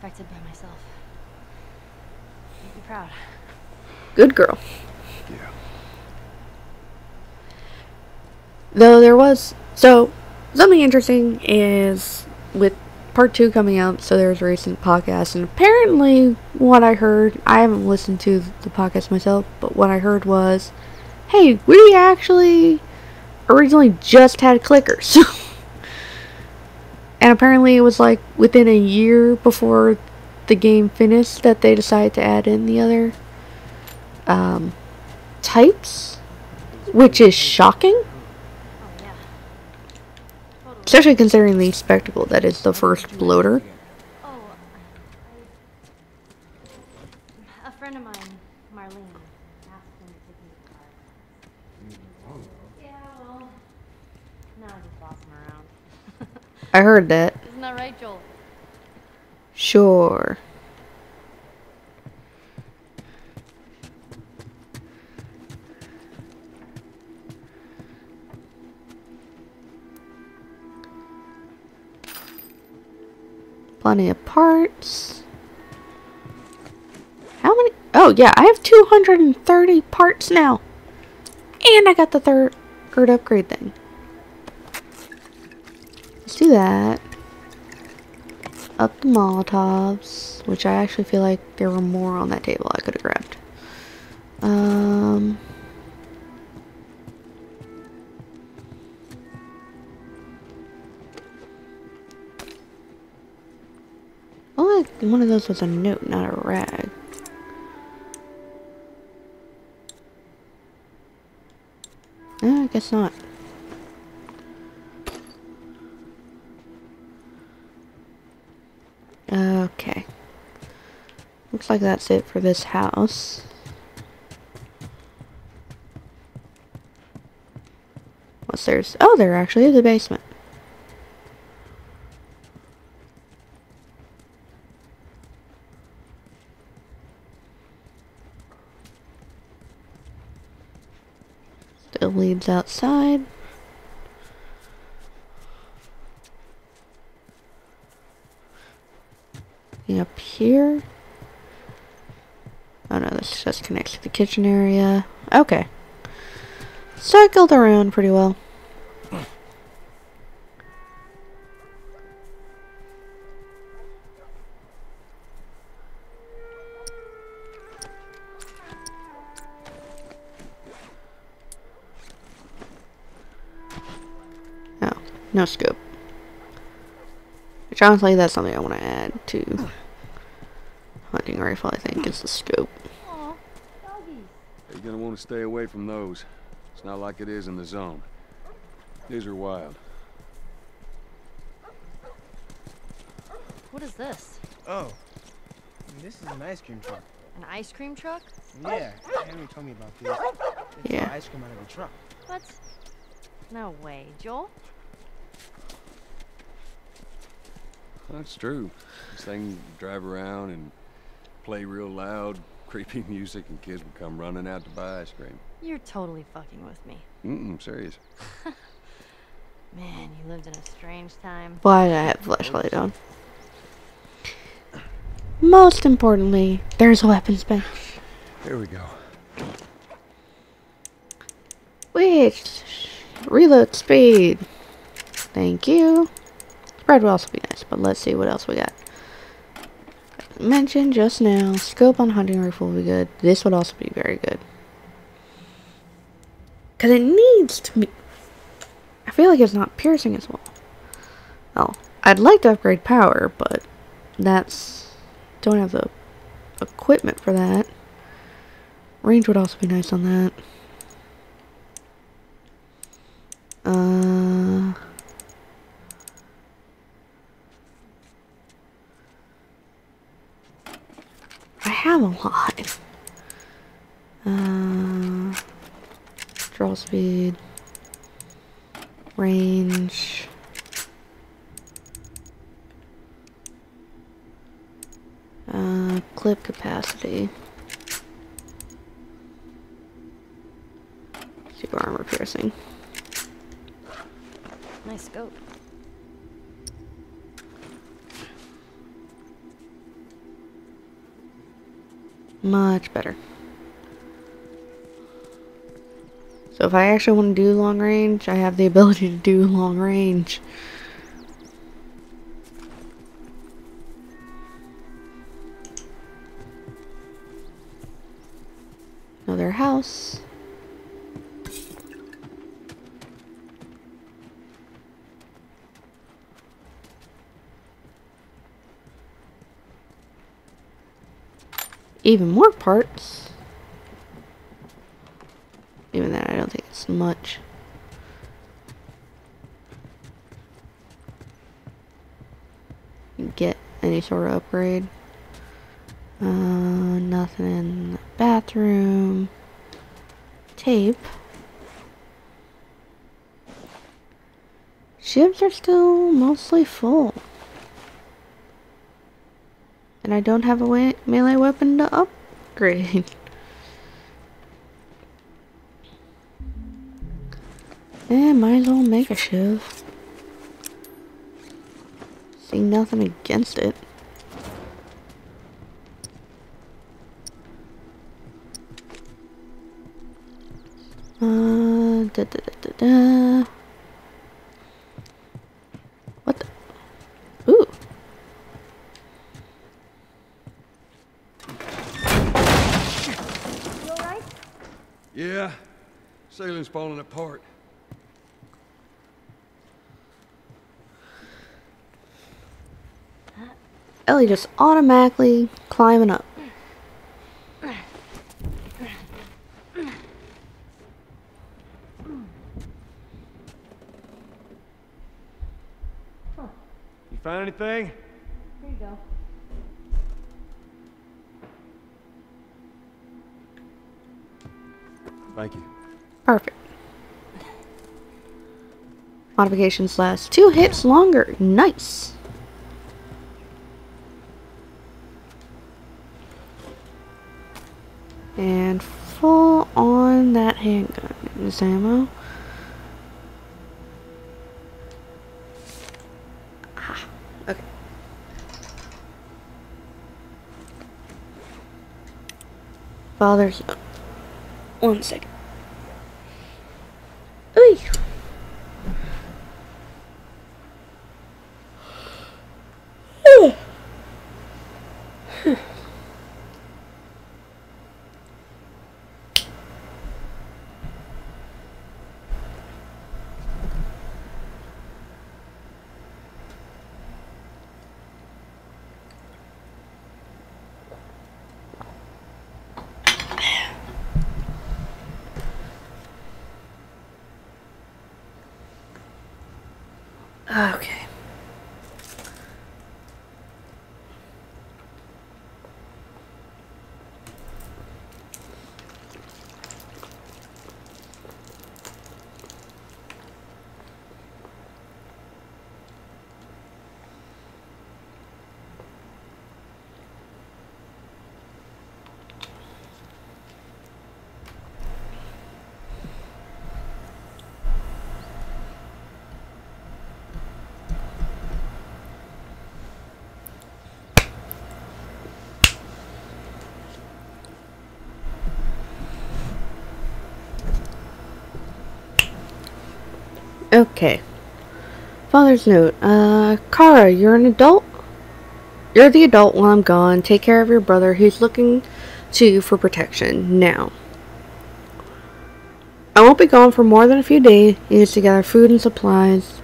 perfected by myself. Make me proud. Good girl. Yeah. Though there was so something interesting is with part two coming out. So there's a recent podcast, and apparently, what I heard, I haven't listened to the podcast myself, but what I heard was, hey, we actually originally just had clickers. and apparently, it was like within a year before the game finished that they decided to add in the other um, types, which is shocking. Oh yeah. Totally. Especially considering the spectacle that is the first bloater. Oh, friend of mine, Marlene, asked him to take me to art. Yeah, well, now I just boss him around. I heard that. Isn't that right, Joel? Sure. Plenty of parts. How many? Oh, yeah, I have 230 parts now. And I got the third, third upgrade thing. Do that up the Molotovs, which I actually feel like there were more on that table I could have grabbed. Um, oh, one of those was a note, not a rag. Eh, I guess not. Okay. Like that's it for this house. What's there's? Oh, there actually is a basement. It leads outside. up here. Oh no, this just connects to the kitchen area. Okay. Cycled around pretty well. Oh, no scope. Which honestly, that's something I want to add to hunting rifle, I think, is the scope. Aw, doggies. You're gonna want to stay away from those. It's not like it is in the zone. These are wild. What is this? Oh, this is an ice cream truck. An ice cream truck? Yeah, Henry told me about this. They Yeah. ice cream out of a truck. What? No way, Joel. That's true. This thing drive around and play real loud, creepy music, and kids would come running out to buy ice cream. You're totally fucking with me. Mm-mm, serious. Man, you lived in a strange time. Why did I have flashlight on? Most importantly, there's a weapons bench. Here we go. Which reload speed. Thank you. Spread would also be nice, but let's see what else we got. Mentioned just now, scope on hunting rifle would be good. This would also be very good. Cause it needs to be. I feel like it's not piercing as well. Oh, I'd like to upgrade power, but that's don't have the equipment for that. Range would also be nice on that. Uh, I have a lot. Uh, draw speed, range. Uh, clip capacity. Super armor piercing. Nice scope. Much better. So if I actually want to do long range, I have the ability to do long range. Even more parts. Even that, I don't think it's much. Get any sort of upgrade. Uh, nothing in the bathroom. Tape. Ships are still mostly full. And I don't have a melee weapon to upgrade. Eh, might as well make a shiv. See nothing against it. Uh, da da da da da. What the? Ooh. You alright? Yeah, sailing's falling apart. Ellie just automatically climbing up. You find anything? Modifications last two hits longer. Nice. And full on that handgun. This ammo. Ah, okay. Father's. One second. Ooh. Okay. Okay. Father's note. Uh, Kara, you're an adult? You're the adult while I'm gone. Take care of your brother who's looking to you for protection. Now. I won't be gone for more than a few days. Use to gather food and supplies.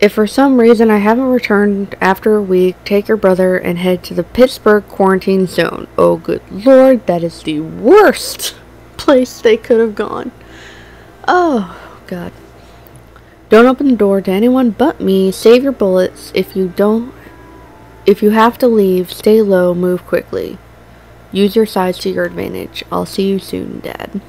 If for some reason I haven't returned after a week, take your brother and head to the Pittsburgh quarantine zone. Oh, good lord, that is the worst place they could have gone. Oh, God. Don't open the door to anyone but me. Save your bullets. If you don't... If you have to leave, stay low, move quickly. Use your size to your advantage. I'll see you soon, Dad.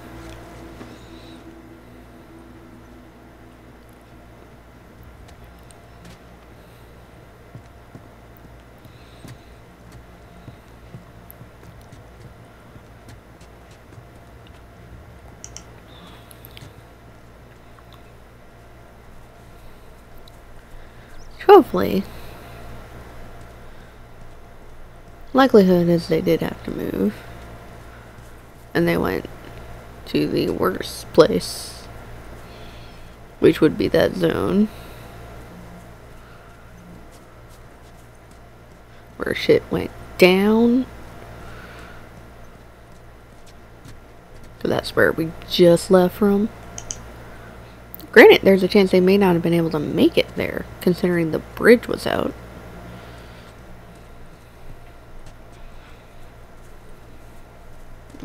Hopefully. likelihood is they did have to move. And they went to the worst place, which would be that zone. Where shit went down. So that's where we just left from. Granted, there's a chance they may not have been able to make it there, considering the bridge was out.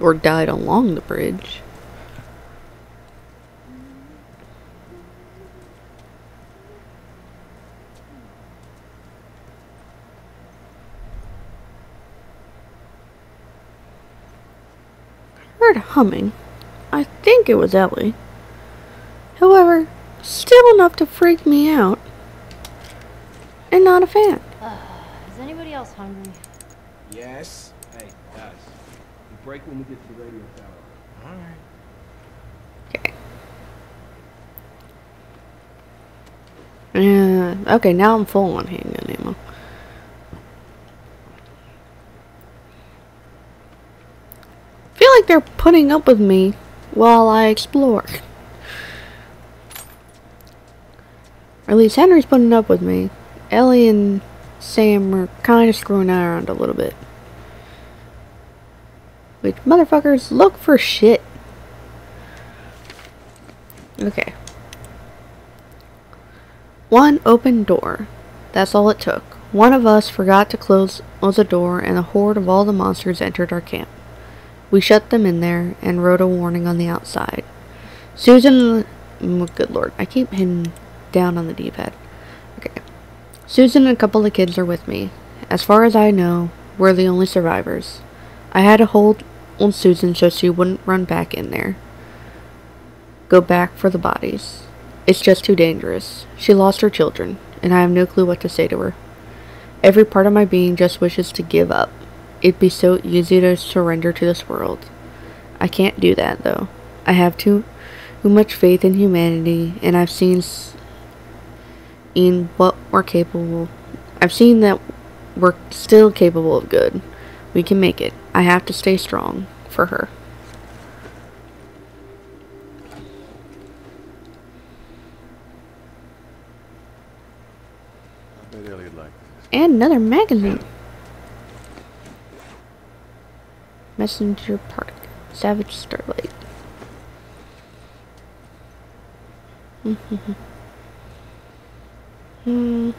Or died along the bridge. heard humming. I think it was Ellie. However, still enough to freak me out. And not a fan. Uh, is anybody else hungry? Yes. Hey, guys. We break when we get to the radio tower. All right. Okay. Yeah, okay, now I'm full on handgun ammo. feel like they're putting up with me while I explore. Or at least Henry's putting up with me. Ellie and Sam are kind of screwing around a little bit. Which motherfuckers look for shit. Okay. One open door. That's all it took. One of us forgot to close the door and a horde of all the monsters entered our camp. We shut them in there and wrote a warning on the outside. Susan, oh, good lord, I keep hitting down on the D-pad. Susan and a couple of kids are with me. As far as I know, we're the only survivors. I had to hold old Susan so she wouldn't run back in there. Go back for the bodies. It's just too dangerous. She lost her children, and I have no clue what to say to her. Every part of my being just wishes to give up. It'd be so easy to surrender to this world. I can't do that, though. I have too, too much faith in humanity, and I've seen in what we're capable. I've seen that we're still capable of good. We can make it. I have to stay strong for her. And another magazine. Messenger Park. Savage Starlight. Mm-hmm. Hmm.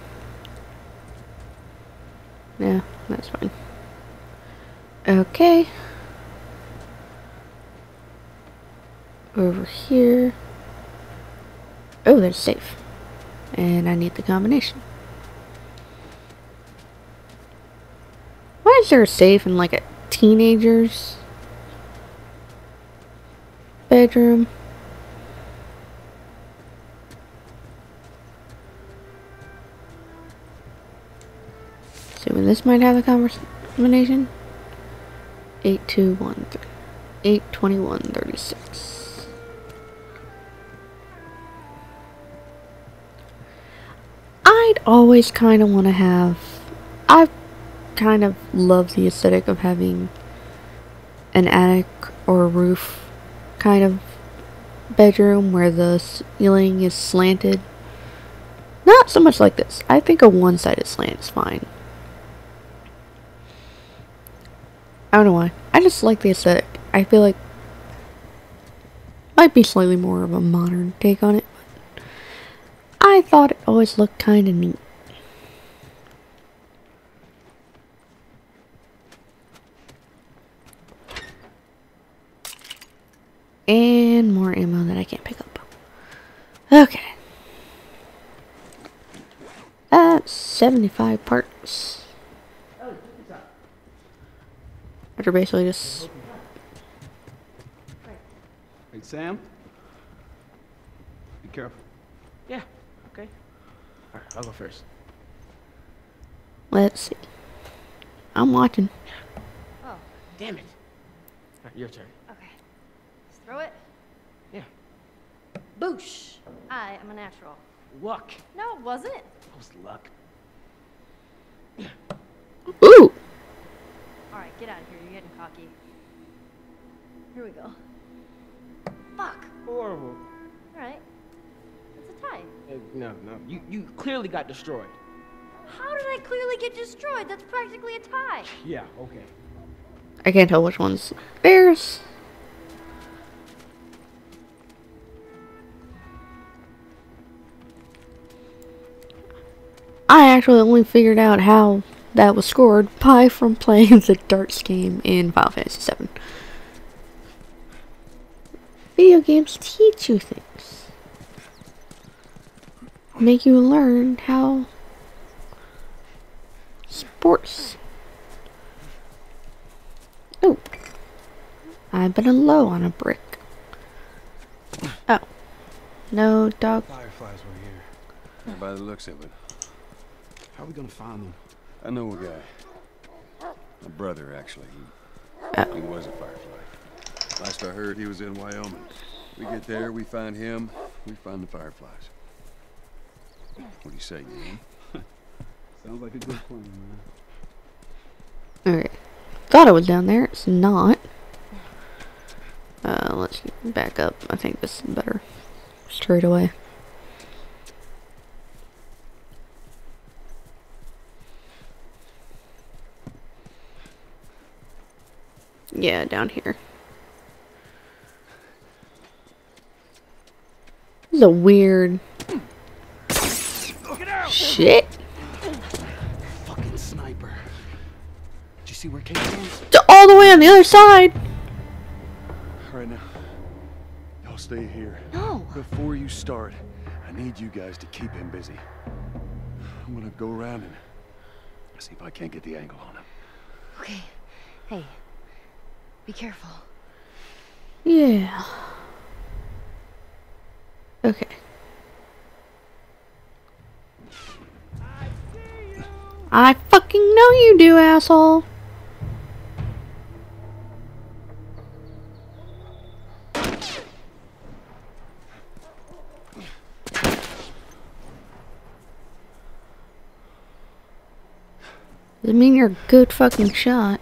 Yeah, that's fine. Okay. Over here. Oh, there's safe. And I need the combination. Why is there a safe in like a teenager's bedroom? This might have a combination. 8213. 82136. I'd always kind of want to have. I kind of love the aesthetic of having an attic or a roof kind of bedroom where the ceiling is slanted. Not so much like this. I think a one-sided slant is fine. I don't know why. I just like the aesthetic. I feel like might be slightly more of a modern take on it. But I thought it always looked kind of neat. And more ammo that I can't pick up. Okay. That's 75 parts. After basically just... Hey, Sam? Be careful. Yeah. Okay. All right. I'll go first. Let's see. I'm watching. Oh, Damn it. All right. Your turn. okay. Let's throw it. Yeah. Boosh! I am a natural. Luck. No, it wasn't. Post luck. Ooh! Get out of here. You're getting cocky. Here we go. Fuck. Horrible. All right. It's a tie. Uh, no, no. You you clearly got destroyed. How did I clearly get destroyed? That's practically a tie. Yeah. Okay. I can't tell which one's theirs. I actually only figured out how that was scored by from playing the darts game in Final Fantasy VII. Video games teach you things. Make you learn how sports Oh. I've been low on a brick. Oh. No dog. Fireflies were here. By the looks of it, How are we gonna find them? I know a guy. My brother, actually. He, Oh. he was a firefly. Last I heard, he was in Wyoming. We get there, we find him, we find the fireflies. What do you say, Dean? Sounds like a good plan, man. Alright. Thought it was down there. It's not. Uh, let's back up. I think this is better. Straight away. Yeah, down here. This is a weird. Shit. Fucking sniper. Did you see where Kate is? It's all the way on the other side. Right now, y'all stay here. No. Before you start, I need you guys to keep him busy. I'm gonna go around and see if I can't get the angle on him. Okay. Hey. Be careful. Yeah. Okay. I fucking know you do, asshole. Does it mean you're a good fucking shot?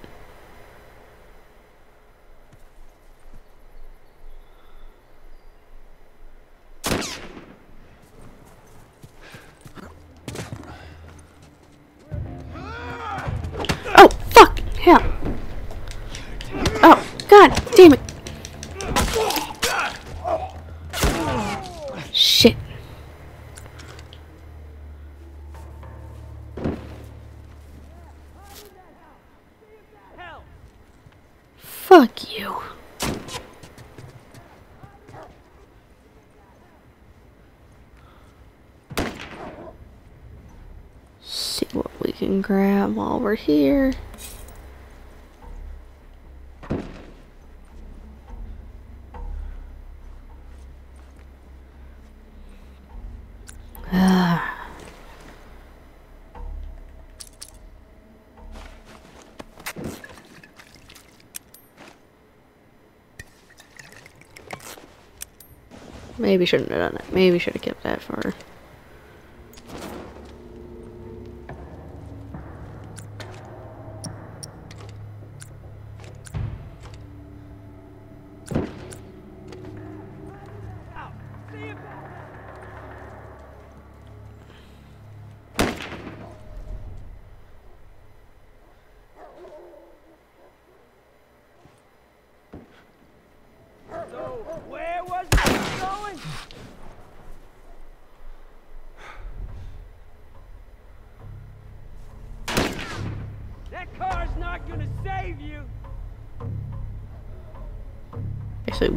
Oh, fuck! Hell. Oh, god damn it. Shit. Fuck you. See what we can grab here. Maybe shouldn't have done that. Maybe should have kept that for.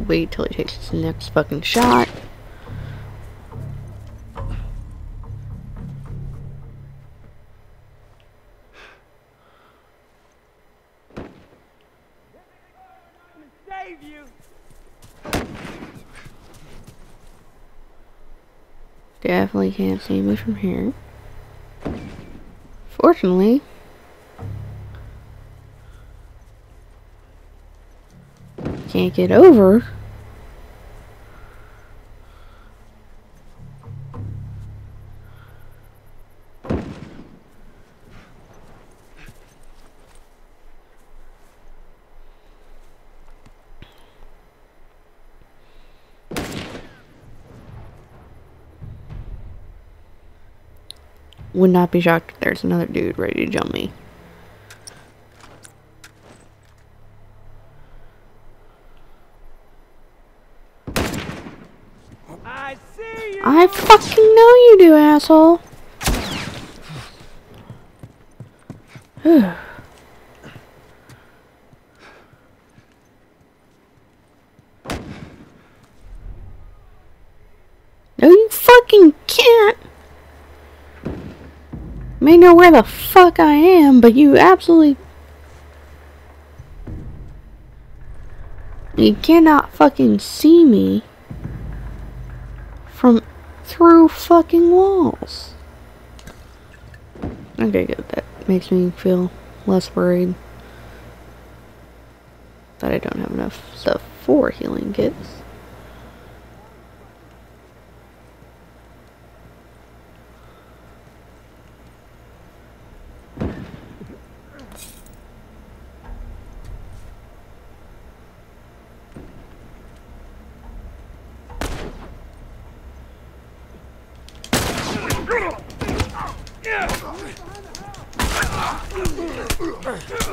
Wait till he takes his next fucking shot. Definitely can't see me from here. Fortunately, can't get over. Not be shocked if there's another dude ready to jump me. I see you. I fucking know you do, asshole. no, you fucking can't. May know where the fuck I am, but you absolutely. You cannot fucking see me from through fucking walls. Okay, good. That makes me feel less worried that I don't have enough stuff for healing kits. Okay.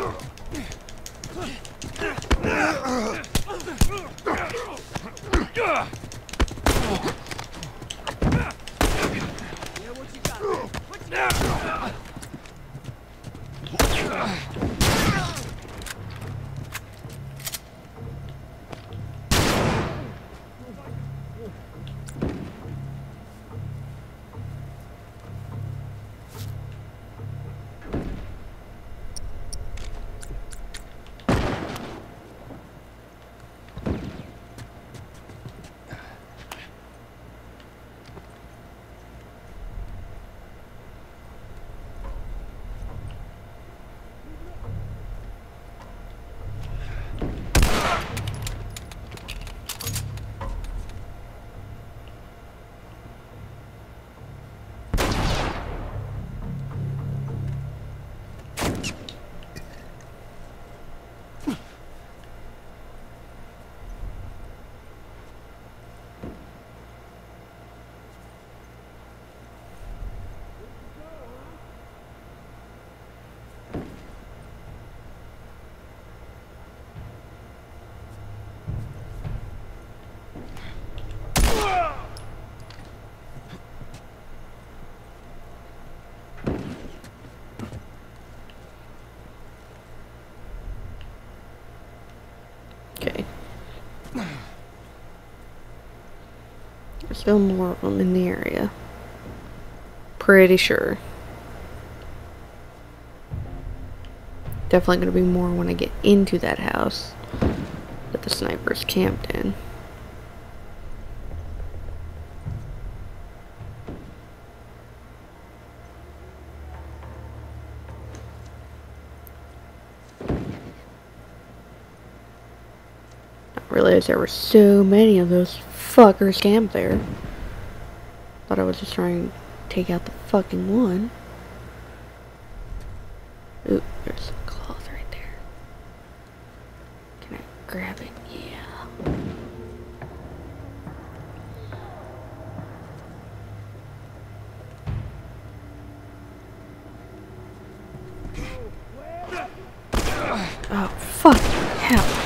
There's still more of them in the area. Pretty sure. Definitely gonna be more when I get into that house that the sniper's camped in. I realized there were so many of those fuckers camped there. Thought I was just trying to take out the fucking one. Ooh, there's some cloth right there. Can I grab it? Yeah. Oh, fuck. Hell.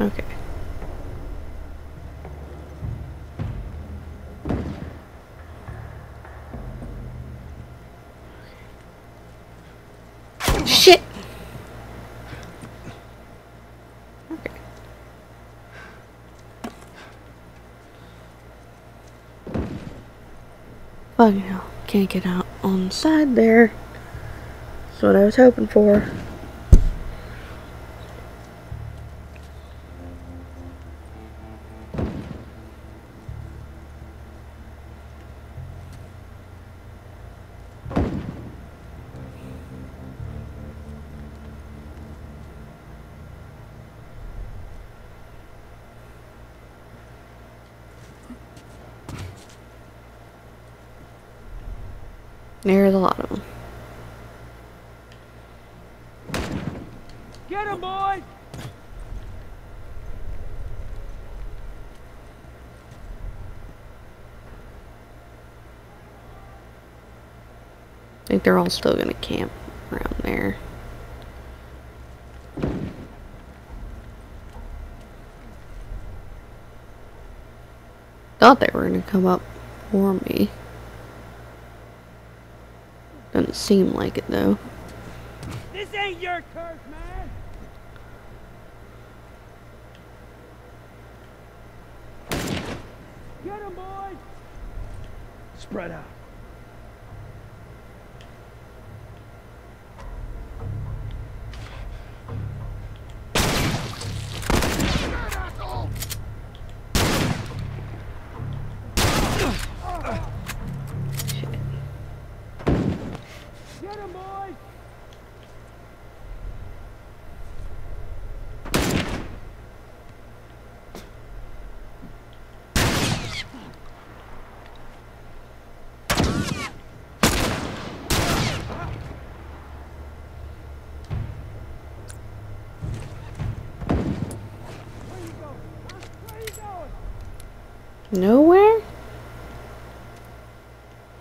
Okay. Shit! Okay. Fucking hell. Can't get out on the side there. That's what I was hoping for. There's a lot of them. Get him, boys! I think they're all still gonna camp around there. Thought they were gonna come up for me. Doesn't seem like it though. This ain't your turf, man! Get him, boys! Spread out. Get him, boys! Where you going? Huh? Where you going? Nowhere?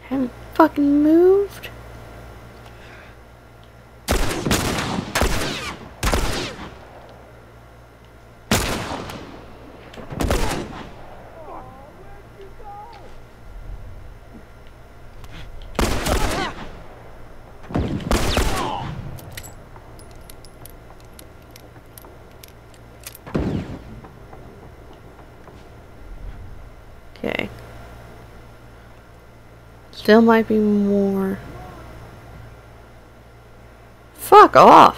Haven't fucking moved? Okay. Still might be more. Fuck off!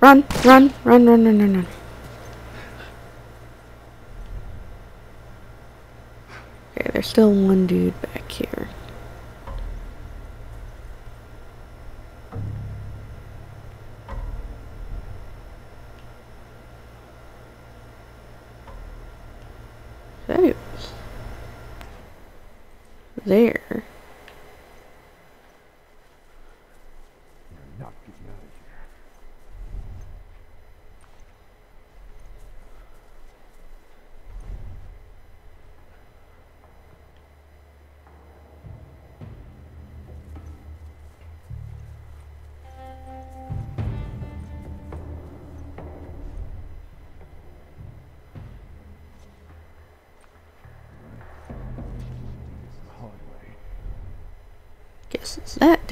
Run, run, run, run, run, run, run. Okay, there's still one dude back here. There.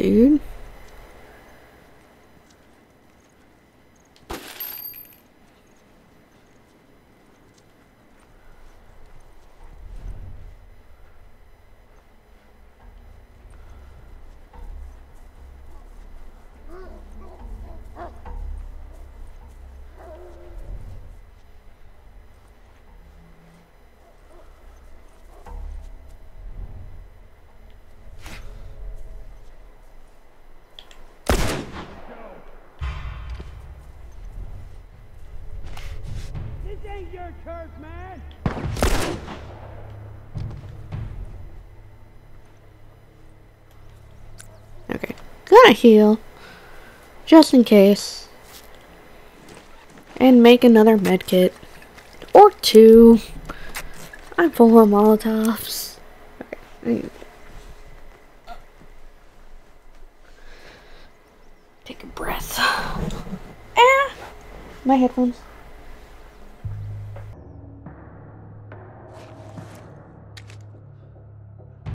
Dude. Your man! Okay. Gonna heal. Just in case. And make another medkit. Or two. I'm full of Molotovs. Okay. Take a breath. Ah! My headphones.